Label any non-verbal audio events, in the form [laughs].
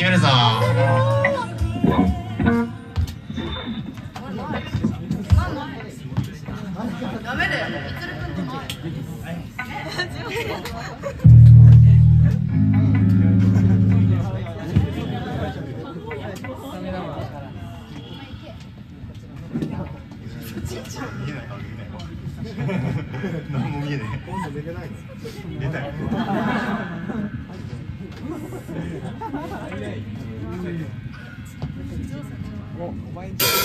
始めるぞ。ダメだよ何も見えない。今度寝てないの？寝たよ [laughs] お前「